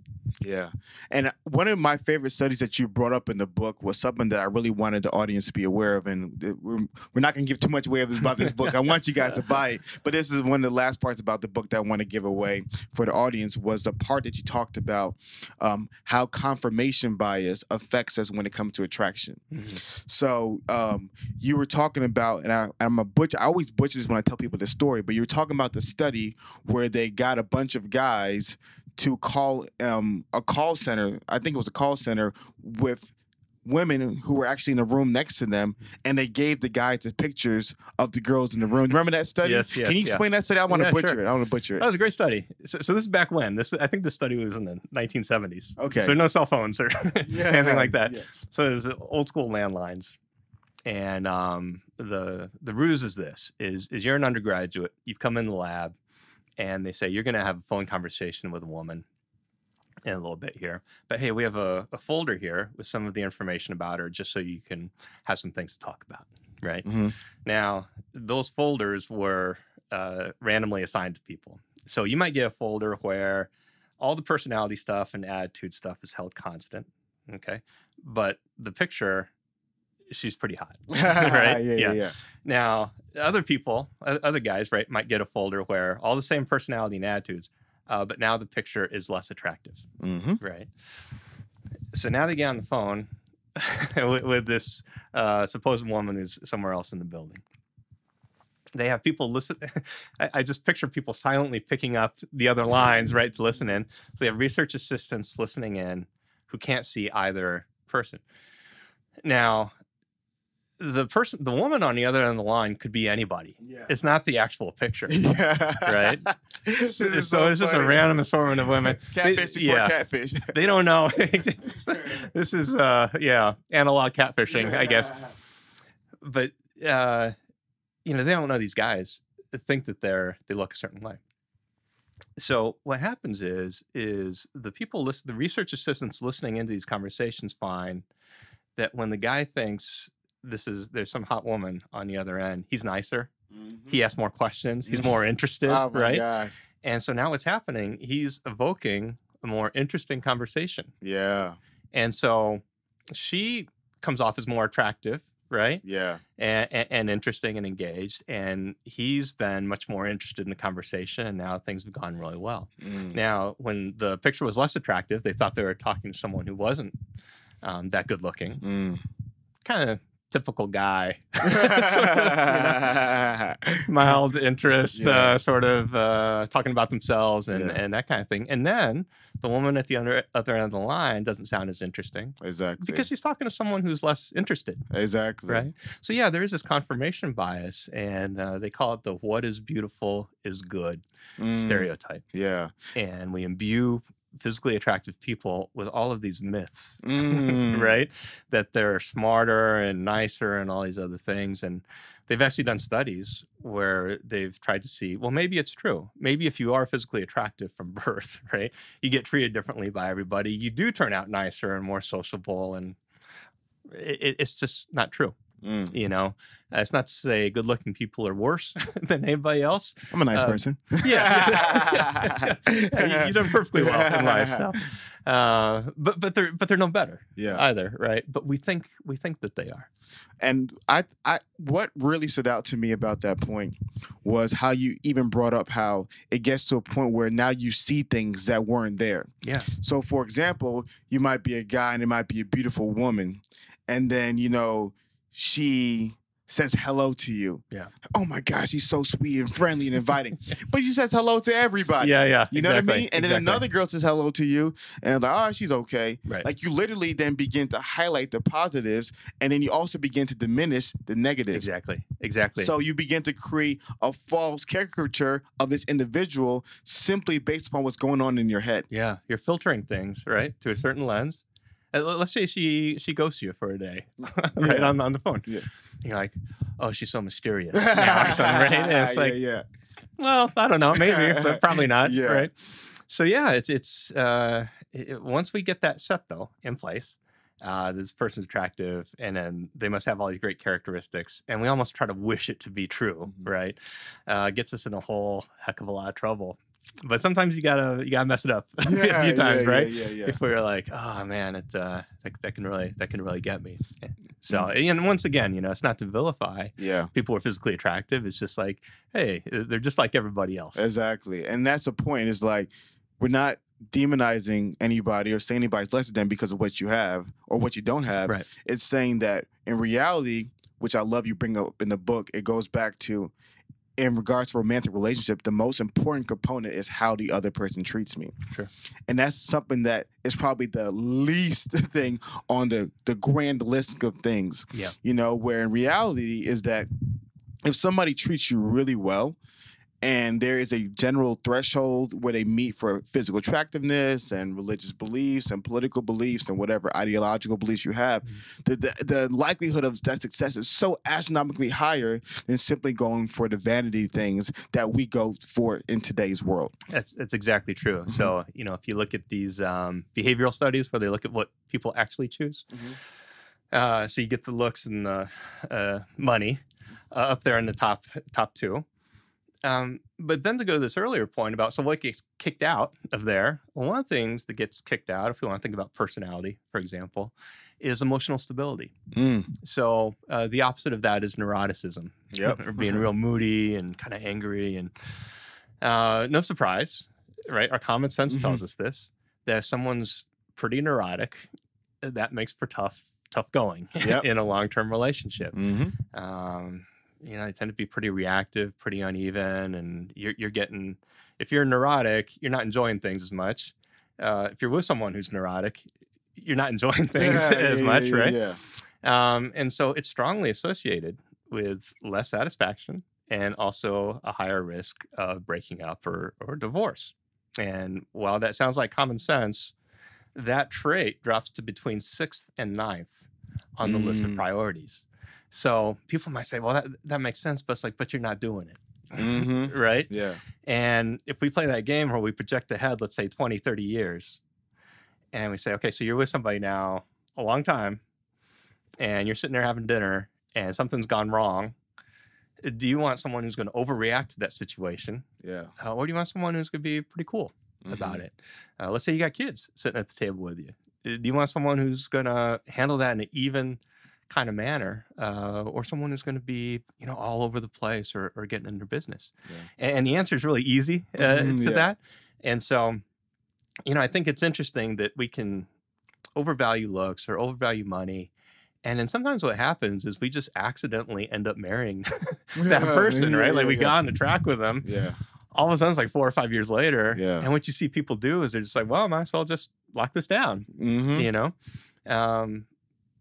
Yeah. And one of my favorite studies that you brought up in the book was something that I really wanted the audience to be aware of. And we're, we're not going to give too much away of this, about this book. I want you guys to buy it. But this is one of the last parts about the book that I want to give away for the audience was the part that you talked about um, how confirmation bias affects us when it comes to attraction. So um, you were talking about, and I, I'm a butcher. I always butcher this when I tell people this story, but you were talking about the study where they got a bunch of guys to call um, a call center. I think it was a call center with women who were actually in the room next to them, and they gave the guys the pictures of the girls in the room. Remember that study? Yes, yes, Can you yeah. explain that study? I want to Yeah, butcher sure. it. I want to butcher it. That was a great study. So, so this is back when this. I think the study was in the 1970s. Okay. So no cell phones or anything like that. Yeah. So it was old school landlines, and um, the the ruse is this: is is you're an undergraduate, you've come in the lab, and they say you're going to have a phone conversation with a woman in a little bit here, but hey, we have a, a folder here with some of the information about her, just so you can have some things to talk about, right? Mhm. Now, those folders were uh, randomly assigned to people, so you might get a folder where all the personality stuff and attitude stuff is held constant. Okay. But the picture, she's pretty hot. right? yeah, yeah, yeah. Now, other people, other guys, right, might get a folder where all the same personality and attitudes, uh, but now the picture is less attractive. hmm Right. So now they get on the phone with, with this uh, supposed woman who's somewhere else in the building. They have people listen. I, I just picture people silently picking up the other lines, right, to listen in. So they have research assistants listening in who can't see either person. Now, the person, the woman on the other end of the line could be anybody. Yeah. It's not the actual picture. yeah. Right? This so is it's just a random assortment of women. They- Catfish before yeah catfish. they don't know. this is uh yeah, analog catfishing, I guess. But uh you know, they don't know these guys think that they're they look a certain way. So what happens is is the people listen the research assistants listening into these conversations find that when the guy thinks this is there's some hot woman on the other end, he's nicer. He asks more questions. He's more interested, Oh right? gosh. And so now what's happening? He's evoking a more interesting conversation. Yeah. And so she comes off as more attractive, right? Yeah. And, and, and interesting and engaged. And he's been much more interested in the conversation. And now things have gone really well. Mm. Now, when the picture was less attractive, they thought they were talking to someone who wasn't um, that good looking. Mm. Kind of typical guy. mild interest, Yeah. uh, sort of uh, talking about themselves and, Yeah. and that kind of thing. And then the woman at the other, other end of the line doesn't sound as interesting exactly. because she's talking to someone who's less interested, exactly. right? So, yeah, there is this confirmation bias, and uh, they call it the what is beautiful is good Mm. stereotype. Yeah. And we imbue physically attractive people with all of these myths Mm. right? That they're smarter and nicer and all these other things. And they've actually done studies where they've tried to see, well, maybe it's true. Maybe if you are physically attractive from birth, right, you get treated differently by everybody. You do turn out nicer and more sociable. And it, it's just not true. Mm. You know, uh, it's not to say good looking people are worse than anybody else. I'm a nice Uh, person. Yeah, you, you've done perfectly well in life. So. Uh, but but they're but they're no better Yeah. either, right? But we think we think that they are. And I, I, what really stood out to me about that point was how you even brought up how it gets to a point where now you see things that weren't there. Yeah. So, for example, you might be a guy and it might be a beautiful woman, and then you know she says hello to you. Yeah. Oh my gosh, she's so sweet and friendly and inviting. but she says hello to everybody. Yeah, yeah. You know what I mean? And then another girl says hello to you, and like, oh, she's okay. Right. Like you literally then begin to highlight the positives, and then you also begin to diminish the negatives. Exactly. Exactly. So you begin to create a false caricature of this individual simply based upon what's going on in your head. yeah, you're filtering things right through a certain lens. Uh, let- Let's say she she ghosts you for a day, right Yeah. on on the phone. Yeah. You're like, oh, she's so mysterious. now, or something, right? And it's like, yeah, well, I don't know, maybe, but probably not. Yeah. Right. So yeah, it's it's uh, it, once we get that set though in place, uh, this person's attractive, and then they must have all these great characteristics, and we almost try to wish it to be true, Mhm. right? Uh, gets us in a whole heck of a lot of trouble. But sometimes you gotta you gotta mess it up a few- yeah, a few times, yeah, right? Yeah, yeah, yeah. Before you're like, oh man, it uh, that, that can really that can really get me. So Mm. and once again, you know, it's not to vilify yeah. people who are physically attractive. It's just like, hey, they're just like everybody else. Exactly. And that's the point. Is like we're not demonizing anybody or saying anybody's less than because of what you have or what you don't have. Right. It's saying that in reality, which I love you bring up in the book, it goes back to in regards to romantic relationship, the most important component is how the other person treats me. Sure. And that's something that is probably the least thing on the the grand list of things. Yeah. You know, where in reality is that if somebody treats you really well and there is a general threshold where they meet for physical attractiveness and religious beliefs and political beliefs and whatever ideological beliefs you have, the, the, the likelihood of that success is so astronomically higher than simply going for the vanity things that we go for in today's world. That's that's exactly true. So you know, if you look at these um, behavioral studies where they look at what people actually choose, uh, so you get the looks and the uh, money uh, up there in the top top two. Um, but then to go to this earlier point about so what gets kicked out of there, well, one of the things that gets kicked out, if we want to think about personality, for example, is emotional stability. Mm. So uh, the opposite of that is neuroticism. Yep. or being real moody and kind of angry and uh, no surprise, right? Our common sense tells us this that if someone's pretty neurotic, that makes for tough tough going Yep. in a long term relationship. Mm-hmm. Um, you know, they tend to be pretty reactive, pretty uneven, and you're you're getting if you're neurotic, you're not enjoying things as much. Uh, if you're with someone who's neurotic, you're not enjoying things as much, right? Yeah. Um, and so it's strongly associated with less satisfaction and also a higher risk of breaking up or, or divorce. And while that sounds like common sense, that trait drops to between sixth and ninth on the list of Mm. priorities. So people might say, well, that, that makes sense, but it's like, but you're not doing it. Mm-hmm. Right. Yeah. And if we play that game where we project ahead, let's say 20, 30 years, and we say, okay, so you're with somebody now a long time, and you're sitting there having dinner, and something's gone wrong. uh, Do you want someone who's going to overreact to that situation? Yeah. Uh, or do you want someone who's going to be pretty cool about it? Uh, let's say you got kids sitting at the table with you. Uh, Do you want someone who's going to handle that in an even kind of manner, uh, or someone who's going to be, you know, all over the place or, or getting into business? Yeah. And, and the answer is really easy uh, Mhm, to yeah. that. And so, you know, I think it's interesting that we can overvalue looks or overvalue money. And then sometimes what happens is we just accidentally end up marrying that person, right? Like we got on the track with them. Yeah. All of a sudden, it's like four or five years later. Yeah. And what you see people do is they're just like, well, I might as well just lock this down, Mm-hmm. you know? Um,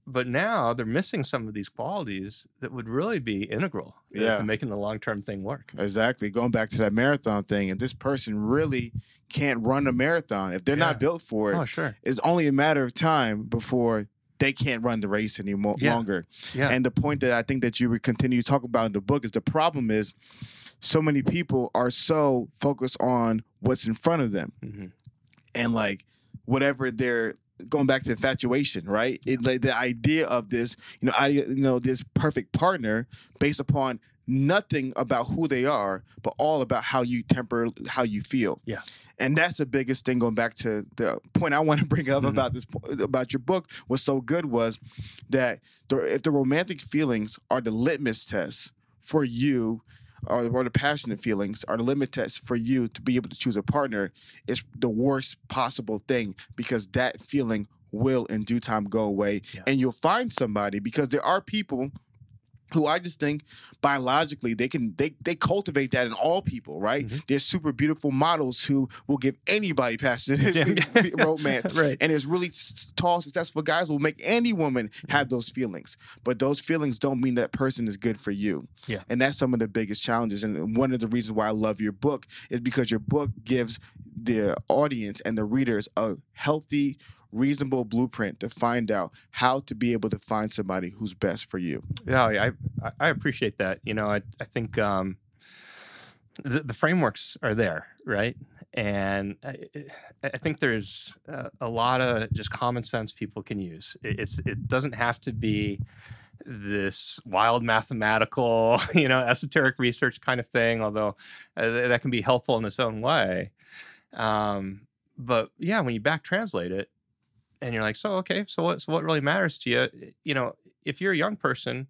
but now they're missing some of these qualities that would really be integral Yeah. to making the long term thing work. Exactly. Going back to that marathon thing, if this person really can't run a marathon, if they're Yeah. not built for it, Oh, sure. it's only a matter of time before they can't run the race anymore Yeah. longer. Yeah. And the point that I think that you would continue to talk about in the book is the problem is so many people are so focused on what's in front of them Mhm. and like whatever their going back to infatuation, right? It, like the idea of this, you know, I you know this perfect partner based upon nothing about who they are, but all about how you temper, how you feel. Yeah. And that's the biggest thing. Going back to the point I want to bring up Mhm. about this about your book was so good was that the, if the romantic feelings are the litmus test for you. Or, or the passionate feelings are the limit test for you to be able to choose a partner is the worst possible thing because that feeling will in due time go away Yeah. and you'll find somebody because there are people who I just think biologically they can they they cultivate that in all people, right? Mhm. There's super beautiful models who will give anybody passionate romance. right. And there's really tall, successful guys will make any woman have those feelings. But those feelings don't mean that person is good for you. Yeah. And that's some of the biggest challenges. And one of the reasons why I love your book is because your book gives the audience and the readers a healthy, reasonable blueprint to find out how to be able to find somebody who's best for you. Yeah, I I- appreciate that. You know, I I think um, the the frameworks are there, right? And I, I think there's a, lot of just common sense people can use. It- It's it doesn't have to be this wild mathematical, you know, esoteric research kind of thing. Although uh, that can be helpful in its own way. Um, but yeah, when you back translate it, and you're like, so okay, so what? So what really matters to you? You know, if you're a young person,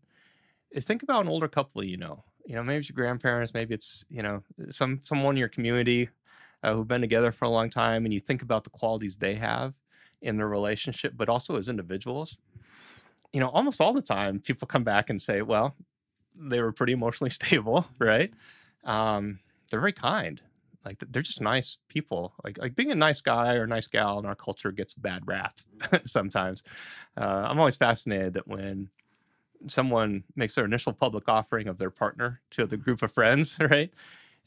eh, think about an older couple you know. You know, maybe it's your grandparents, maybe it's you know some someone in your community uh, who've been together for a long time, and you think about the qualities they have in their relationship, but also as individuals. You know, almost all the time, people come back and say, "Well, they were pretty emotionally stable, right? Um, they're very kind. Like they're just nice people. Like like being a nice guy or nice gal in our culture gets bad rap sometimes. Uh, I'm always fascinated that when someone makes their initial public offering of their partner to the group of friends, right?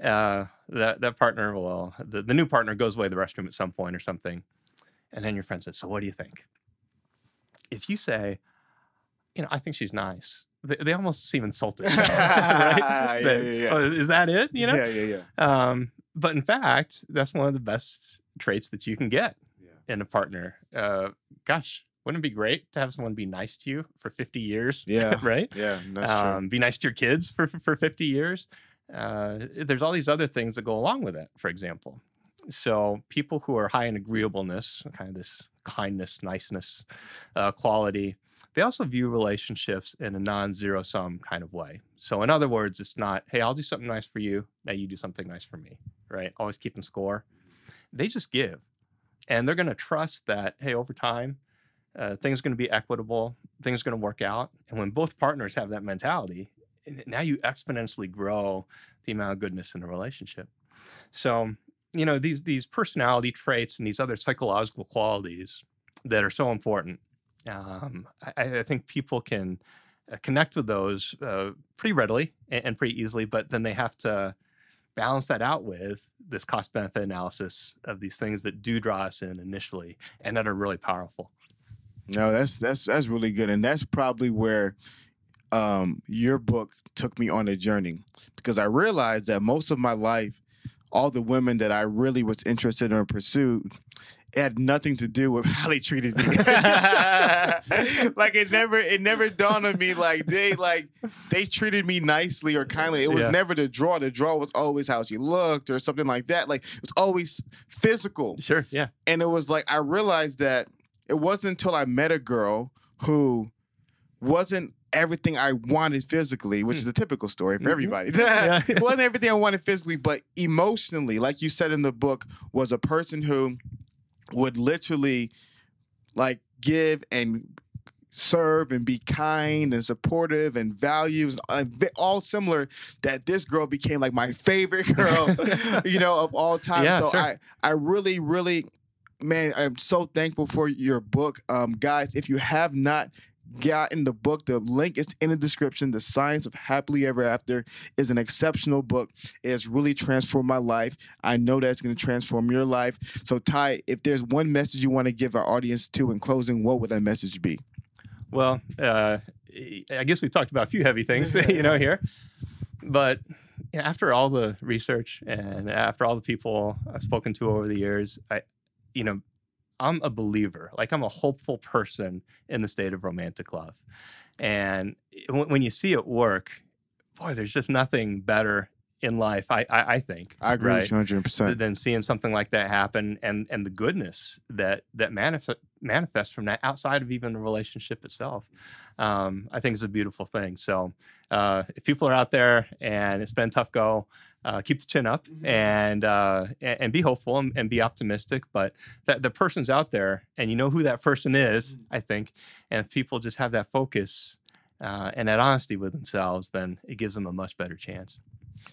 Uh, that that partner will the, the new partner goes away to the restroom at some point or something, and then your friend says, "So what do you think?" If you say, "You know, I think she's nice," they, they almost seem insulted, right? Yeah, That, yeah, yeah. "Oh, is that it? You know, Yeah, yeah, yeah. um, but in fact, that's one of the best traits that you can get Yeah. in a partner. Uh, gosh, wouldn't it be great to have someone be nice to you for 50 years? Yeah. right? Yeah, that's Um, be nice to your kids for, for 50 years. Uh, there's all these other things that go along with it, for example. So people who are high in agreeableness, kind of this kindness, niceness uh, quality, they also view relationships in a non-zero sum kind of way. So in other words, it's not, hey, I'll do something nice for you, now you do something nice for me, right? Always keeping score. They just give, and they're going to trust that, hey, over time, uh, things are going to be equitable, things are going to work out, and when both partners have that mentality, now you exponentially grow the amount of goodness in the relationship. So you know these these personality traits and these other psychological qualities that are so important. Um, I, I think people can uh, connect with those uh, pretty readily and, and pretty easily, but then they have to balance that out with this cost benefit analysis of these things that do draw us in initially and that are really powerful. No, that's that's that's really good, and that's probably where um, your book took me on a journey because I realized that most of my life, all the women that I really was interested in pursued, it had nothing to do with how they treated me. like it never it never dawned on me like they like they treated me nicely or kindly. It was Yeah. never the draw. The draw was always how she looked or something like that. Like it was always physical Sure. Yeah. and it was like I realized that it wasn't until I met a girl who wasn't everything I wanted physically, which is a typical story for Mhm. everybody. Yeah. it wasn't everything I wanted physically, but emotionally, like you said in the book, was a person who would literally like give and serve and be kind and supportive and values uh, all similar that this girl became like my favorite girl you know of all time Yeah, so sure. i i really really man i'm so thankful for your book um guys if you have not gotten the book. The link is in the description. The science of happily ever after is an exceptional book. It has really transformed my life. I know that's going to transform your life. So ty if there's one message you want to give our audience to in closing what would that message be? Well, uh, I guess we've talked about a few heavy things, you know, here. But after all the research and after all the people I've spoken to over the years, I, you know, I'm a believer, like I'm a hopeful person in the state of romantic love. And when, you see it work, boy, there's just nothing better in life. I I, I think. I agree right? with you 100. percent than seeing something like that happen and and the goodness that that manifest manifests from that outside of even the relationship itself um, i think is a beautiful thing so uh, if people are out there and it's been tough go uh, keep the chin up and, uh, and and be hopeful and, and be optimistic but that the person's out there and you know who that person is i think and if people just have that focus uh, and that honesty with themselves then it gives them a much better chance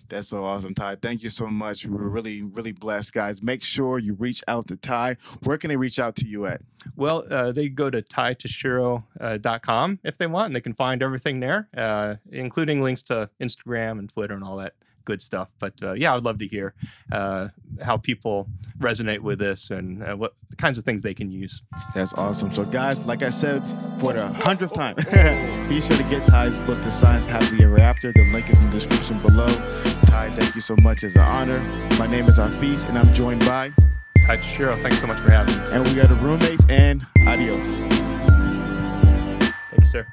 That's so awesome, Ty. Thank you so much. We're really, really blessed, guys. Make sure you reach out to Ty. Where can they reach out to you at? Well, uh, they go to tytashiro.com uh, if they want, and they can find everything there, uh, including links to Instagram and Twitter and all that good stuff. But uh, yeah, I'd love to hear uh, how people resonate with this and uh, what kinds of things they can use. That's awesome. So, guys, like I said, for the hundredth time, be sure to get Ty's book, The Science of Happily Ever After. The link is in the description below. Ty, thank you so much. It's an honor. My name is Hafeez, and I'm joined by. Ty Tashiro. Thanks so much for having me. And we are the roommates, and adios. Thanks, sir.